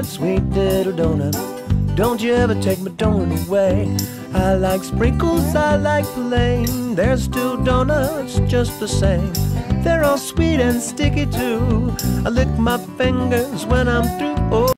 donut, sweet little donut. Don't you ever take my donut away. I like sprinkles, I like plain. There's still donuts just the same. They're all sweet and sticky too. I lick my fingers when I'm through. Oh.